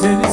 city.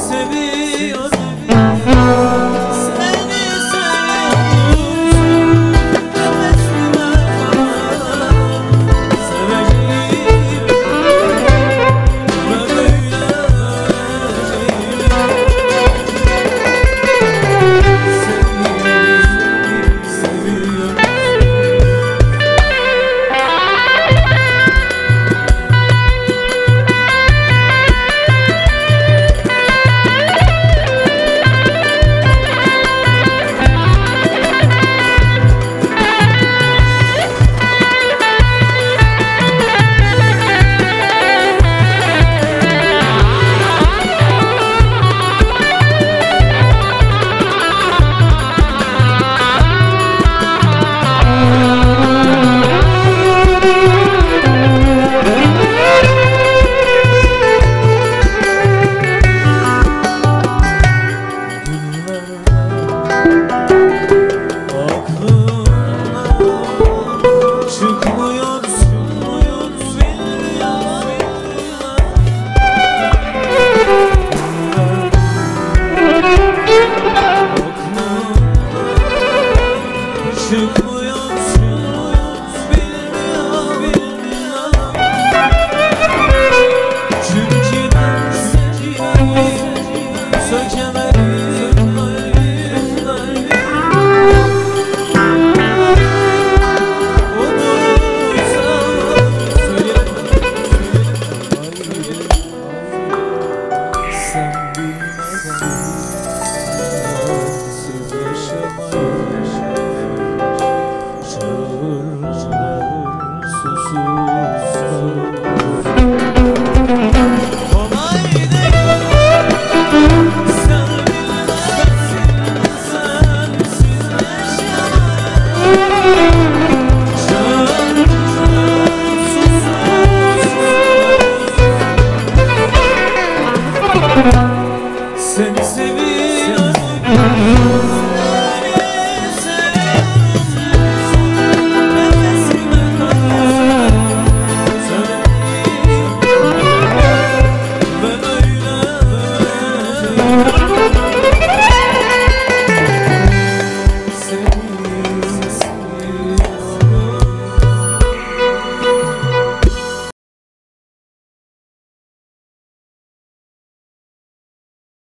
sensibilidade.